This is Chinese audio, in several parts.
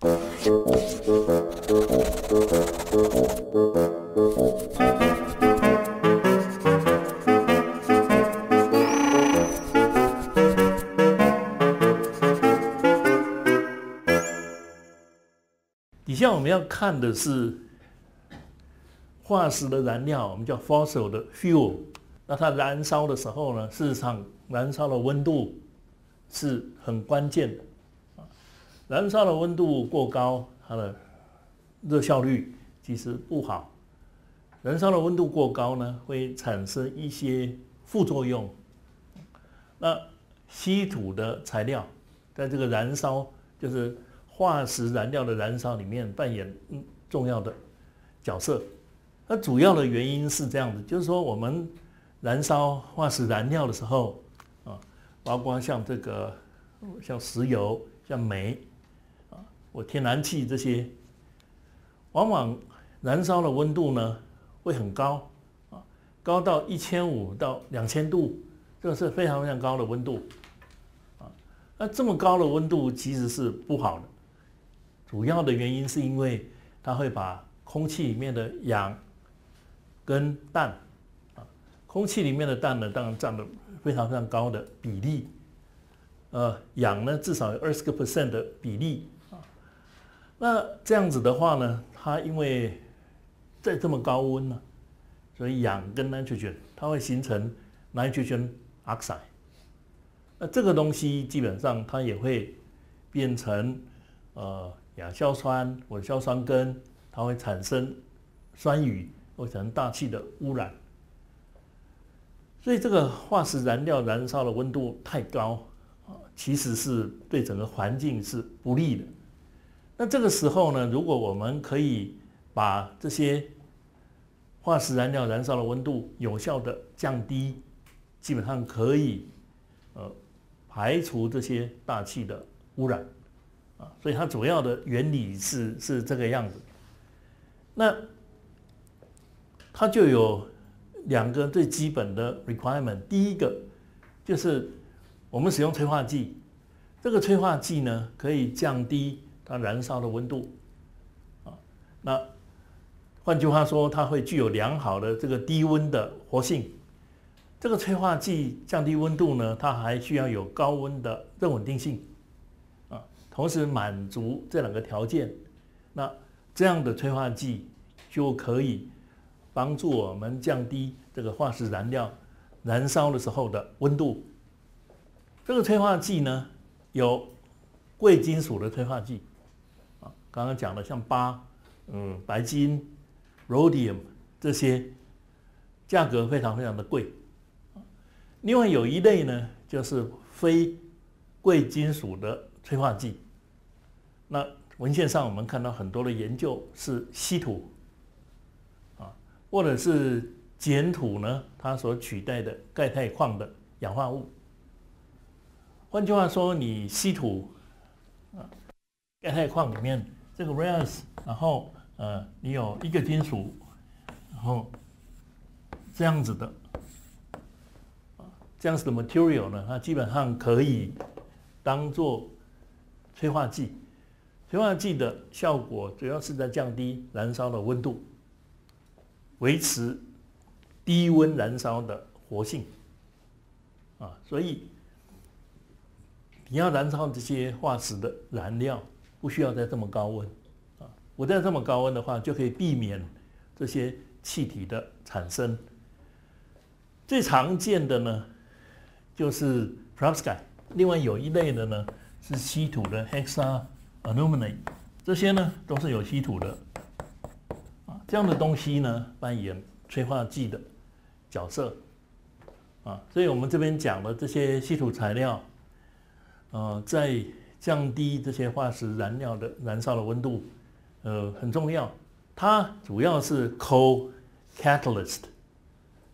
底下我们要看的是化石的燃料，我们叫 fossil 的 fuel。那它燃烧的时候呢，事实上燃烧的温度是很关键的。燃烧的温度过高，它的热效率其实不好。燃烧的温度过高呢，会产生一些副作用。那稀土的材料在这个燃烧，就是化石燃料的燃烧里面扮演重要的角色。那主要的原因是这样子，就是说我们燃烧化石燃料的时候，啊，包括像这个像石油、像煤，或天然气这些，往往燃烧的温度呢会很高，啊，高到一千五到两千度，这是非常非常高的温度，啊，那这么高的温度其实是不好的。主要的原因是因为它会把空气里面的氧跟氮啊，空气里面的氮呢，当然占了非常非常高的比例，呃，氧呢至少有二十个 percent 的比例。那这样子的话呢，它因为在这么高温呢，所以氧跟 nitrogen 它会形成 nitrogen oxide，那这个东西基本上它也会变成呃。亚硝酸或者硝酸根，它会产生酸雨，会产生大气的污染。所以这个化石燃料燃烧的温度太高啊，其实是对整个环境是不利的。那这个时候呢，如果我们可以把这些化石燃料燃烧的温度有效的降低，基本上可以呃排除这些大气的污染。啊，所以它主要的原理是是这个样子。那它就有两个最基本的 requirement。第一个就是我们使用催化剂，这个催化剂呢可以降低它燃烧的温度。啊，那换句话说，它会具有良好的这个低温的活性。这个催化剂降低温度呢，它还需要有高温的热稳定性。啊同时满足这两个条件，那这样的催化剂就可以帮助我们降低这个化石燃料燃烧的时候的温度。这个催化剂呢，有贵金属的催化剂，刚刚讲的像钯、嗯，白金、rhodium 这些，价格非常非常的贵。另外有一类呢，就是非贵金属的催化剂。那文献上我们看到很多的研究是稀土，啊，或者是碱土呢，它所取代的钙钛矿的氧化物。换句话说，你稀土啊，钙钛矿里面这个 rare，然后呃，你有一个金属，然后这样子的，这样子的 material 呢，它基本上可以当做催化剂。催化剂的效果主要是在降低燃烧的温度，维持低温燃烧的活性。啊，所以你要燃烧这些化石的燃料，不需要在这么高温。啊，我在这么高温的话，就可以避免这些气体的产生。最常见的呢，就是 p r o s k y 另外有一类的呢是稀土的 hexa。Aluminum，这些呢都是有稀土的啊，这样的东西呢扮演催化剂的角色啊，所以我们这边讲的这些稀土材料，呃，在降低这些化石燃料的燃烧的温度，呃，很重要。它主要是 co-catalyst，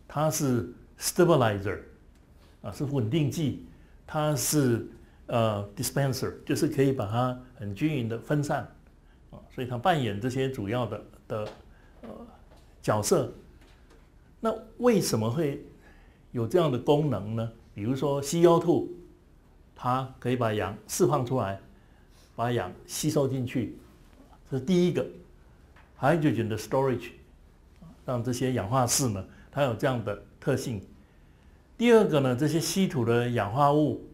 它是 stabilizer，啊，是稳定剂，它是。呃，dispenser 就是可以把它很均匀的分散，啊，所以它扮演这些主要的的呃角色。那为什么会有这样的功能呢？比如说 CO2，它可以把氧释放出来，把氧吸收进去，这是第一个 hydrogen 的 storage，让这些氧化式呢，它有这样的特性。第二个呢，这些稀土的氧化物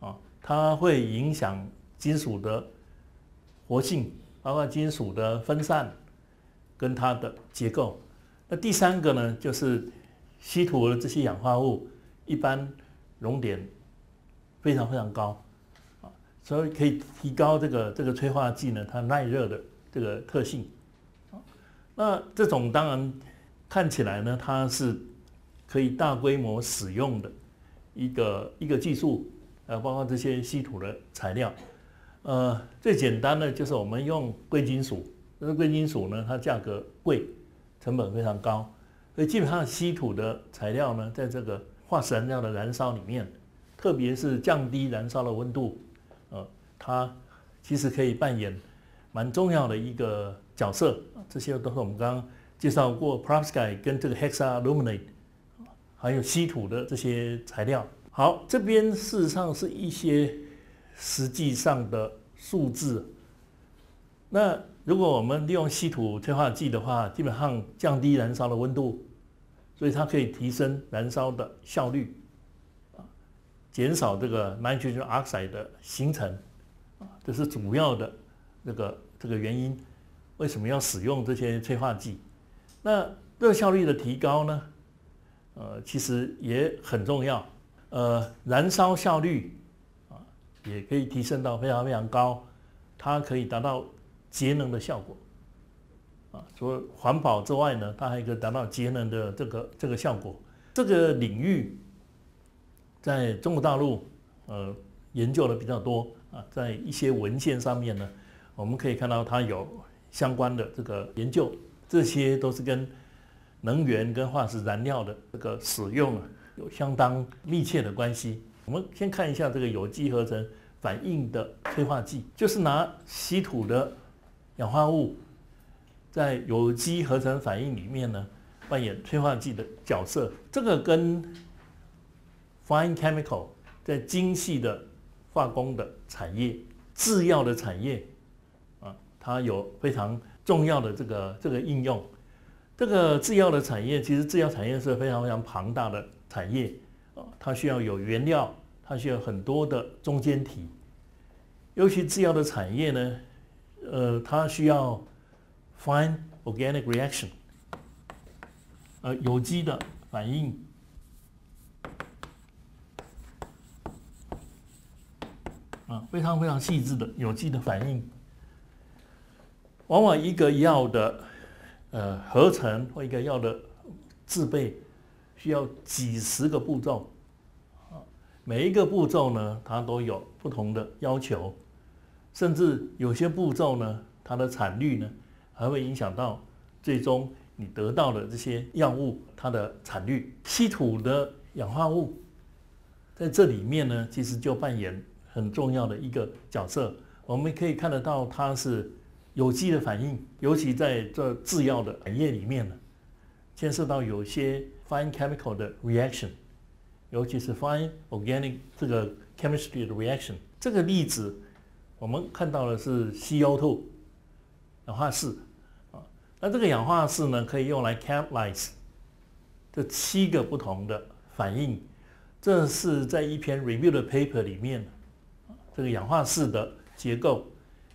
啊，它会影响金属的活性，包括金属的分散跟它的结构。那第三个呢，就是稀土的这些氧化物一般熔点非常非常高。啊所以可以提高这个这个催化剂呢，它耐热的这个特性。啊那这种当然看起来呢，它是可以大规模使用的一个一个技术，呃，包括这些稀土的材料。呃，最简单的就是我们用贵金属，这个贵金属呢，它价格贵，成本非常高，所以基本上稀土的材料呢，在这个化石燃料的燃烧里面，特别是降低燃烧的温度。呃，它其实可以扮演蛮重要的一个角色，这些都是我们刚刚介绍过 p r o p s k y 跟这个 hexaluminate，还有稀土的这些材料。好，这边事实上是一些实际上的数字。那如果我们利用稀土催化剂的话，基本上降低燃烧的温度，所以它可以提升燃烧的效率。减少这个 nitrogen oxide 的形成，啊，这是主要的这个这个原因。为什么要使用这些催化剂？那热效率的提高呢？呃，其实也很重要。呃，燃烧效率啊，也可以提升到非常非常高，它可以达到节能的效果。啊，除了环保之外呢，它还可以达到节能的这个这个效果。这个领域。在中国大陆，呃，研究的比较多啊，在一些文献上面呢，我们可以看到它有相关的这个研究，这些都是跟能源跟化石燃料的这个使用啊有相当密切的关系。我们先看一下这个有机合成反应的催化剂，就是拿稀土的氧化物在有机合成反应里面呢扮演催化剂的角色，这个跟 Fine chemical 在精细的化工的产业、制药的产业啊，它有非常重要的这个这个应用。这个制药的产业，其实制药产业是非常非常庞大的产业啊，它需要有原料，它需要很多的中间体。尤其制药的产业呢，呃，它需要 fine organic reaction，呃，有机的反应。啊，非常非常细致的有机的反应，往往一个药的呃合成或一个药的制备需要几十个步骤，每一个步骤呢，它都有不同的要求，甚至有些步骤呢，它的产率呢，还会影响到最终你得到的这些药物它的产率。稀土的氧化物在这里面呢，其实就扮演。很重要的一个角色，我们可以看得到它是有机的反应，尤其在这制药的产业里面呢，牵涉到有些 fine chemical 的 reaction，尤其是 fine organic 这个 chemistry 的 reaction。这个例子我们看到的是 CO2 氧化式啊，那这个氧化式呢可以用来 catalyze 这七个不同的反应，这是在一篇 review 的 paper 里面。这个氧化式的结构，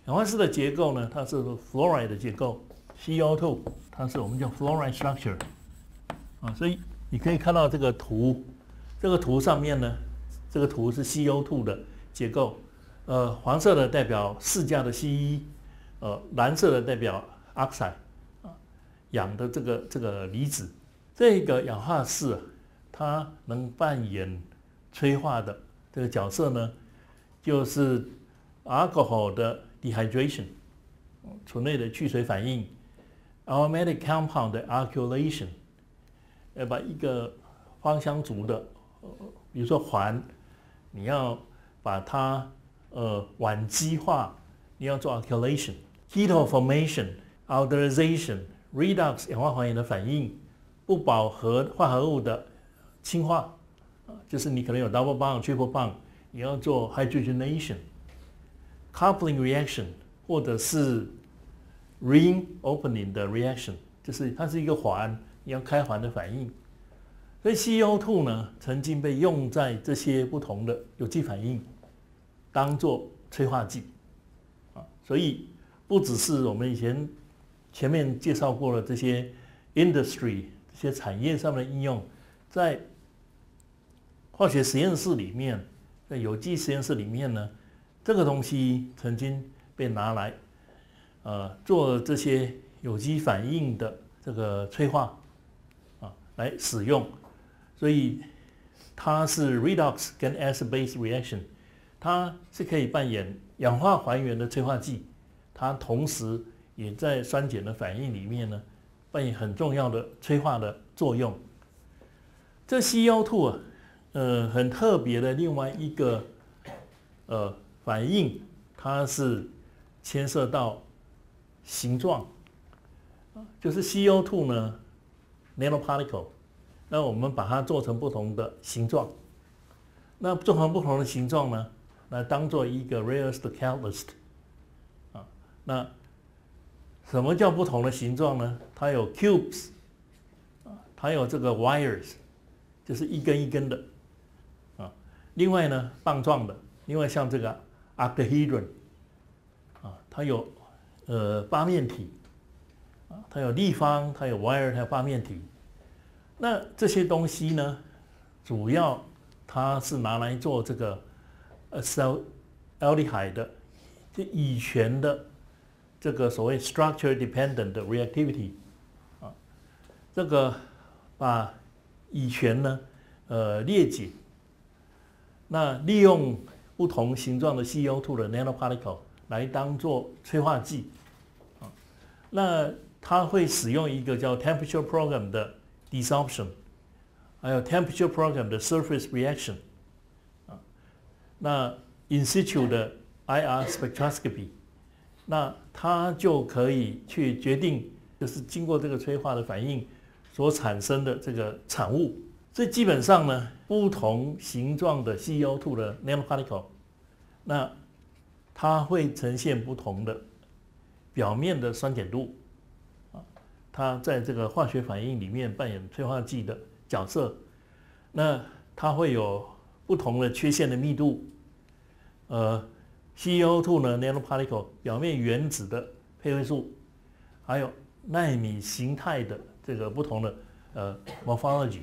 氧化式的结构呢，它是 fluoride 的结构，CO2，它是我们叫 fluoride structure，啊，所以你可以看到这个图，这个图上面呢，这个图是 CO2 的结构，呃，黄色的代表四价的 Ce，呃，蓝色的代表 oxide，啊，氧的这个这个离子，这个氧化式它能扮演催化的这个角色呢？就是 alcohol 的 dehydration，醇类的去水反应，aromatic compound 的 alkylation，要把一个芳香族的，比如说环，你要把它呃烷基化，你要做 alkylation，keto formation，alderization，redox 氧化还原的反应，不饱和化合物的氢化，啊，就是你可能有 double bond、triple bond。你要做 hydrogenation，coupling reaction，或者是 ring opening 的 reaction，就是它是一个环，你要开环的反应。所以 CO2 呢，曾经被用在这些不同的有机反应，当做催化剂啊。所以不只是我们以前前面介绍过了这些 industry 这些产业上面的应用，在化学实验室里面，在有机实验室里面呢，这个东西曾经被拿来呃做这些有机反应的这个催化啊来使用。所以它是 redox 跟 acid-base reaction，它是可以扮演氧化还原的催化剂，它同时也在酸碱的反应里面呢扮演很重要的催化的作用。这 CO2 啊，呃，很特别的另外一个呃反应，它是牵涉到形状就是 CO2 呢 nanoparticle。那我们把它做成不同的形状，那做成不同的形状呢，来当做一个 rarest catalyst 啊，那什么叫不同的形状呢？它有 cubes 啊，它有这个 wires，就是一根一根的。另外呢，棒状的，另外像这个 octahedron 啊，它有呃八面体啊，它有立方，它有 wire，它有八面体。那这些东西呢，主要它是拿来做这个 acetyldehyde 的，就乙醛的这个所谓 structure dependent reactivity 啊，这个把乙醛呢呃裂解，那利用不同形状的 CO2 的 nanoparticle 来当做催化剂啊，那它会使用一个叫 temperature program 的。desorption，还有 temperature program 的 surface reaction，啊，那 in situ 的 IR spectroscopy，那它就可以去决定，就是经过这个催化的反应所产生的这个产物。所以基本上呢，不同形状的 CO2 的 nanoparticle，那它会呈现不同的表面的酸碱度。啊它在这个化学反应里面扮演催化剂的角色，那它会有不同的缺陷的密度，呃，CO2 呢，nanoparticle 表面原子的配位数，还有纳米形态的这个不同的呃 morphology，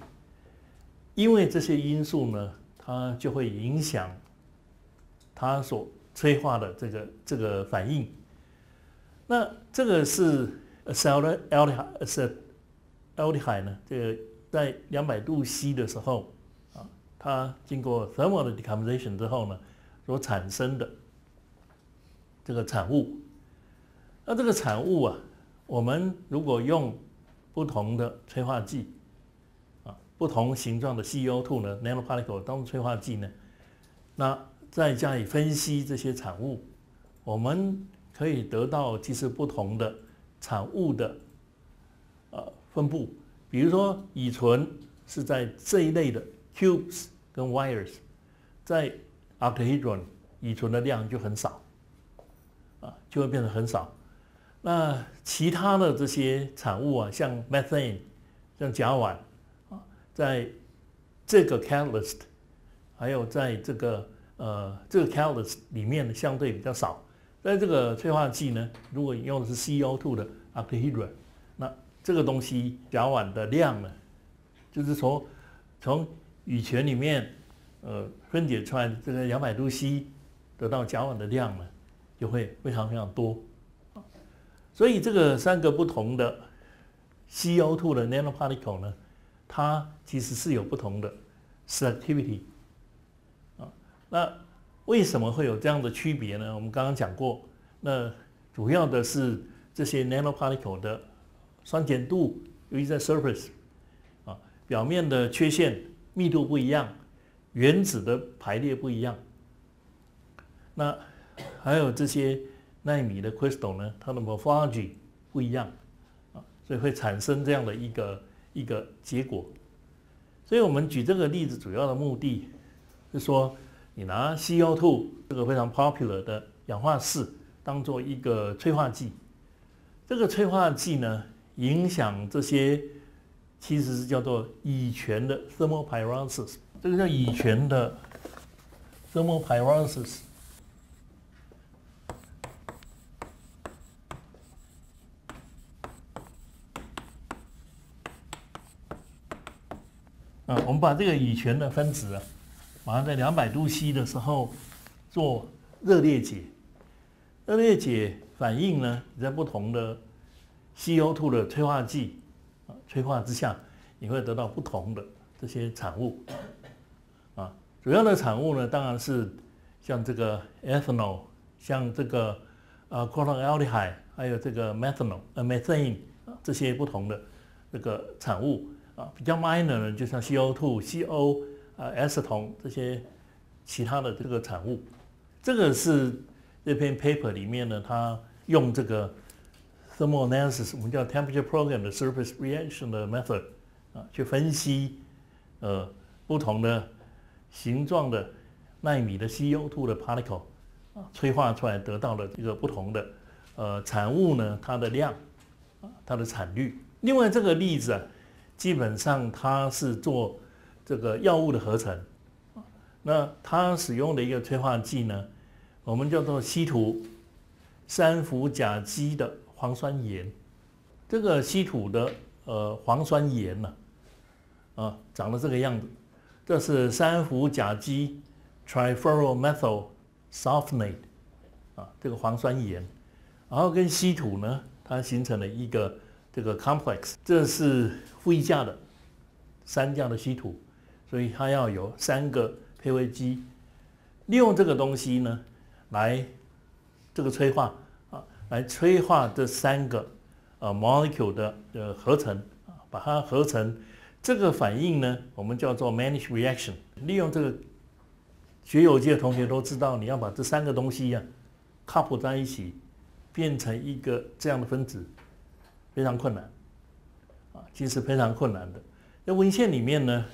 因为这些因素呢，它就会影响它所催化的这个这个反应，那这个是。acetyldehyde 呢，这个在两百度 C 的时候啊，它经过 thermal 的 decomposition 之后呢，所产生的这个产物。那这个产物啊，我们如果用不同的催化剂，不同形状的 CO2 呢，nanoparticle 当催化剂呢，那再加以分析这些产物，我们可以得到其实不同的。产物的呃分布，比如说乙醇是在这一类的 cubes 跟 wires，在 octahedron 乙醇的量就很少，啊，就会变得很少。那其他的这些产物啊，像 methane，像甲烷，在这个 catalyst，还有在这个呃这个 catalyst 里面呢，相对比较少。在这个催化剂呢，如果用的是 CO2 的 octahedron，那这个东西甲烷的量呢，就是从从乙醛里面呃分解出来的这个两百度 C 得到甲烷的量呢，就会非常非常多所以这个三个不同的 CO2 的 nanoparticle 呢，它其实是有不同的 selectivity 啊，那。为什么会有这样的区别呢？我们刚刚讲过，那主要的是这些 nanoparticle 的酸碱度，由于在 surface 啊表面的缺陷密度不一样，原子的排列不一样，那还有这些纳米的 crystal 呢，它的 morphology 不一样啊，所以会产生这样的一个一个结果。所以我们举这个例子主要的目的是说。你拿 CO2 这个非常 popular 的氧化铯当做一个催化剂。这个催化剂呢，影响这些其实是叫做乙醛的 thermal pyrolysis，这个叫乙醛的 thermopyrans 啊，我们把这个乙醛的分子啊，马上在两百度 C 的时候做热裂解，热裂解反应呢，在不同的 CO2 的催化剂啊催化之下，你会得到不同的这些产物。啊，主要的产物呢，当然是像这个 ethanol，像这个呃 chloraldehyde，还有这个 methanol、呃 methane 啊这些不同的这个产物。啊，比较 minor 呢，就像 CO2、CO 啊、S 酮这些其他的这个产物，这个是这篇 paper 里面呢，它用这个 thermal analysis，我们叫 temperature program 的 surface reaction 的 method 啊，去分析呃不同的形状的纳米的 CO2 的 particle 啊，催化出来得到的这个不同的呃产物呢，它的量啊，它的产率。另外这个例子啊。基本上它是做这个药物的合成，那它使用的一个催化剂呢，我们叫做稀土三氟甲基的磺酸盐。这个稀土的呃磺酸盐呢，啊，长得这个样子，这是三氟甲基 trifluoromethyl sulfonate 啊，这个磺酸盐，然后跟稀土呢，它形成了一个这个 complex，这是。负一价的三价的稀土，所以它要有三个配位机，利用这个东西呢，来这个催化啊，来催化这三个呃 molecule 的呃合成啊，把它合成。这个反应呢，我们叫做 Mannish reaction。利用这个学有机的同学都知道，你要把这三个东西呀 couple 在一起，变成一个这样的分子，非常困难。啊，其实非常困难的。在文献里面呢，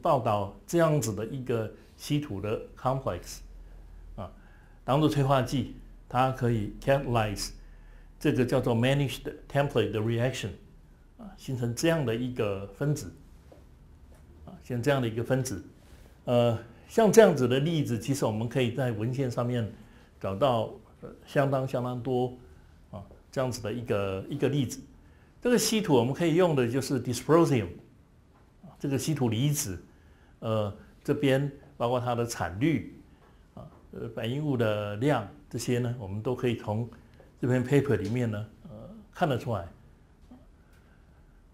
报道这样子的一个稀土的 complex，啊，当做催化剂，它可以 catalyze 这个叫做 managed template 的 reaction，啊，形成这样的一个分子，啊，像这样的一个分子，呃，像这样子的例子，其实我们可以在文献上面找到相当相当多啊，这样子的一个一个例子。这个稀土我们可以用的就是 dysprosium，这个稀土离子，呃，这边包括它的产率，啊，呃，反应物的量这些呢，我们都可以从这篇 paper 里面呢，呃，看得出来。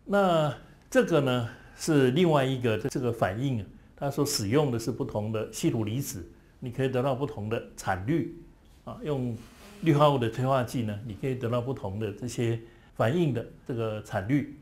那这个呢是另外一个这个反应，它所使用的是不同的稀土离子，你可以得到不同的产率，啊，用氯化物的催化剂呢，你可以得到不同的这些。反映的这个产率。